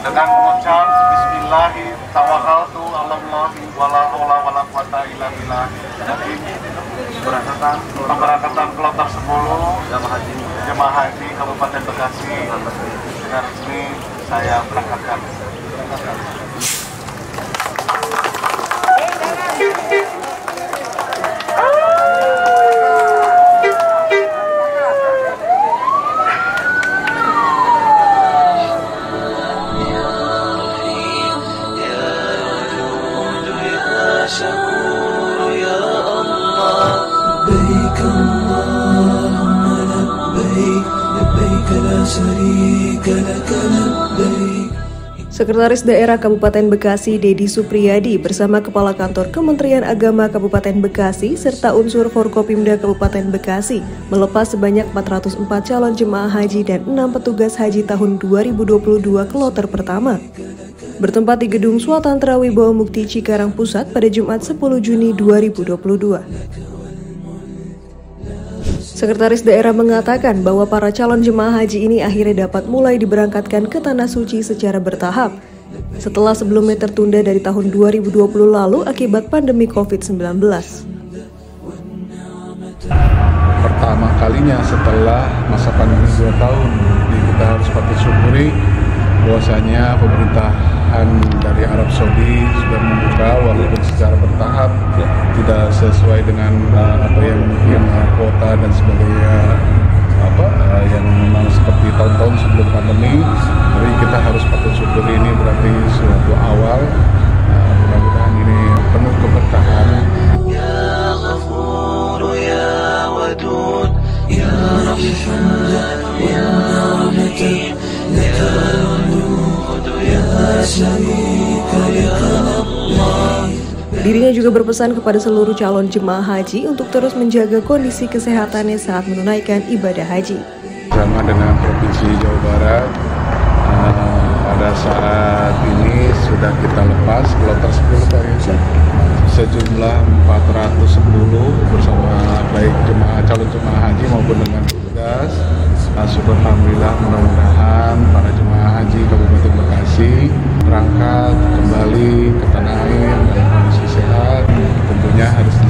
dengan mengucap Bismillahi tawakkaltu alallahi wala haula wala quwata illa billah. Jadi Berangkatan pemberangkatan kloter 10 jamaah haji jemaah haji Kabupaten Bekasi dengan resmi saya berangkatkan. Sekretaris Daerah Kabupaten Bekasi Dedi Supriyadi bersama Kepala Kantor Kementerian Agama Kabupaten Bekasi serta unsur Forkopimda Kabupaten Bekasi melepas sebanyak 404 calon jemaah haji dan 6 petugas haji tahun 2022 kloter pertama. Bertempat di Gedung Swatantra Wibawa Mukti Cikarang Pusat pada Jumat 10 Juni 2022. Sekretaris daerah mengatakan bahwa para calon jemaah haji ini akhirnya dapat mulai diberangkatkan ke Tanah Suci secara bertahap. Setelah sebelumnya tertunda dari tahun 2020 lalu akibat pandemi COVID-19. pertama kalinya setelah masa pandemi dua tahun. Jadi kita harus patut syukuri bahwasanya pemerintahan dari Arab Saudi sudah membuka walaupun secara bertahap ya. tidak sesuai dengan uh, apa yang mungkin uh, kuota dan sebagainya apa uh, yang memang seperti tahun-tahun sebelum pandemi. Tapi kita harus patut syukur ini berarti suatu awal. Eh, mudah-mudahan ini penuh keberkahan. Ya Dirinya juga berpesan kepada seluruh calon jemaah haji untuk terus menjaga kondisi kesehatannya saat menunaikan ibadah haji. bersama dengan Provinsi Jawa Barat eh, pada saat ini sudah kita lepas kloter 10 Pak Yusuf sejumlah 410 bersama baik jemaah calon jemaah haji maupun dengan petugas syukur Alhamdulillah mudah-mudahan tentunya harus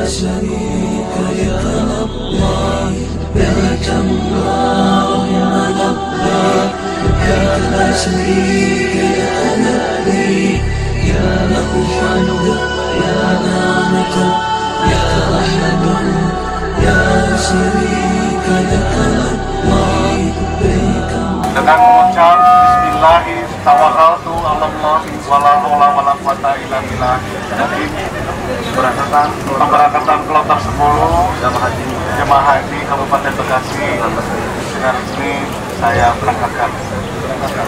يا شريك لك لبيك اللهم لبيك لبيك لا شريك لك لبيك يا غفران يا نعمة يا رحمة يا شريك لك الله tawakaltu Allah wala haula wala quwata illa billah jadi berangkatan pemberangkatan kloter 10 jemaah haji jemaah haji Kabupaten Bekasi. Dengan resmi saya berangkatkan. Berangkatkan.